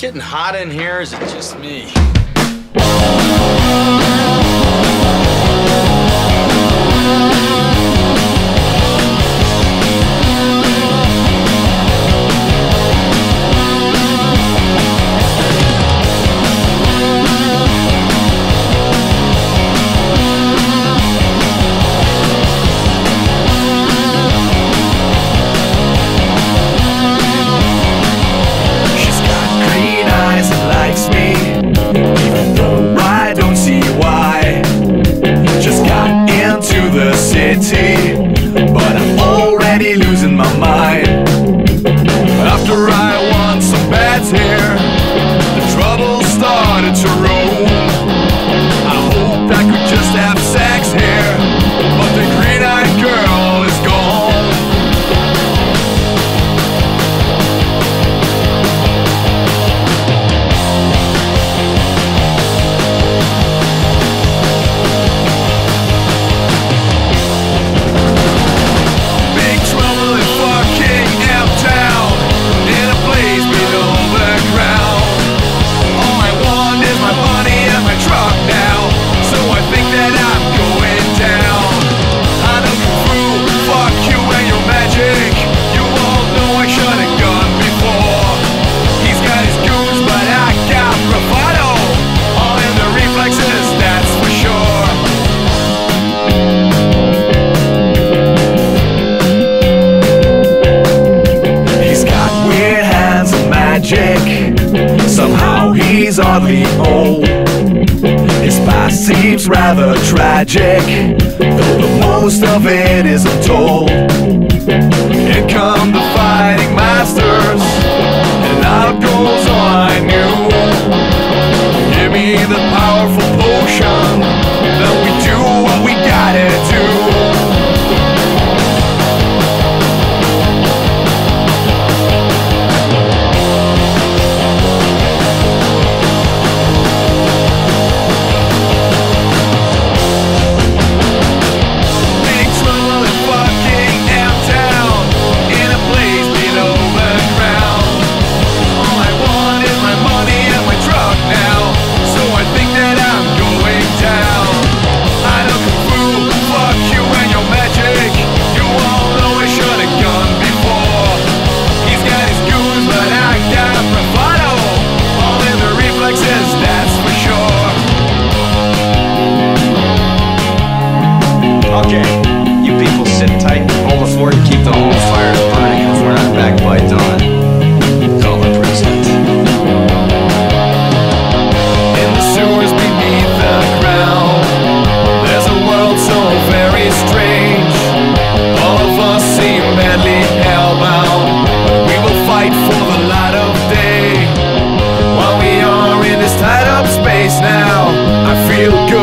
getting hot in here? Is it just me? he's oddly old. His past seems rather tragic, though the most of it isn't told. Here come Okay, you people sit tight, hold the fort, and keep the whole fire burning if we're not back by dawn. Call the president. In the sewers beneath the ground, there's a world so very strange. All of us seem badly hellbound. We will fight for the light of day. While we are in this tied up space now, I feel good.